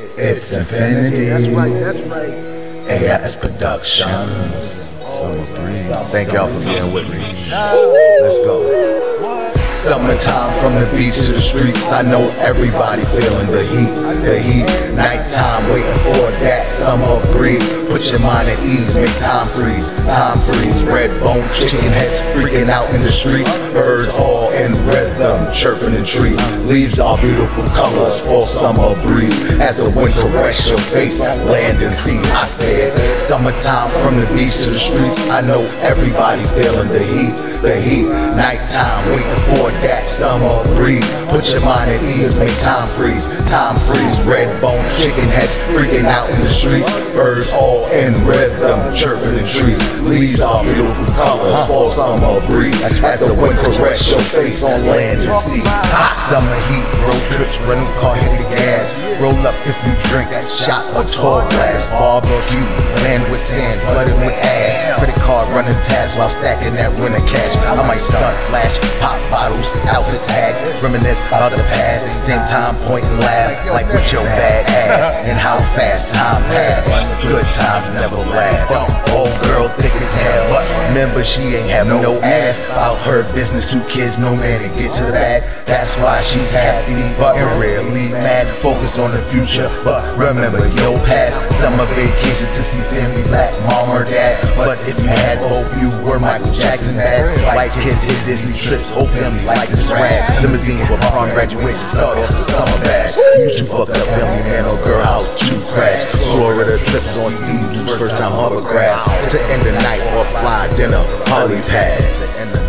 It's Infinity. That's right, that's right. AIS Productions. Summer breeze. Thank y'all for being with me. Let's go. Summertime from the beach to the streets. I know everybody feeling the heat, the heat. Nighttime waiting for that summer breeze. Put your mind at ease, make time freeze, time freeze. Red bone chicken heads freaking out in the streets. Birds all in rhythm, chirping in trees. Leaves are beautiful colors for summer breeze. As the wind caress your face, land and sea. I said, summertime from the beach to the streets. I know everybody feeling the heat, the heat. Nighttime waiting for that summer breeze. Put your mind at ease, make time freeze, time freeze. Red bone chicken heads freaking out in the streets. Birds all in rhythm, chirping in trees. Leaves are beautiful colors for summer breeze. As the wind caress your face on land and sea. Hot summer heat, road trips, rental car, hit the gas. Roll up if you drink shot or tall glass. Barbecue, land with sand, flooded with ass. Card running tabs while stacking that winter cash. I might stunt, flash, pop bottles, outfit tags, reminisce about the past. Same time, point and laugh, like with your bad ass. And how fast time passed. Good times never last. Old girl thick as hell, but remember she ain't have no ass. About her business, two kids, no man to get to that. That's why she's happy, but rarely mad. Focus on the future, but remember your past. Summer vacation to see family black, mom or dad. If you had both, you were Michael Jackson bad. White kids hit Disney trips, whole family like the swag. Limousine for prom graduation, start off the summer bash. You two fucked up family man or girl house, two crash. Florida trips on speed, first time hovercraft. To end the night or fly dinner, Holly pad. To end the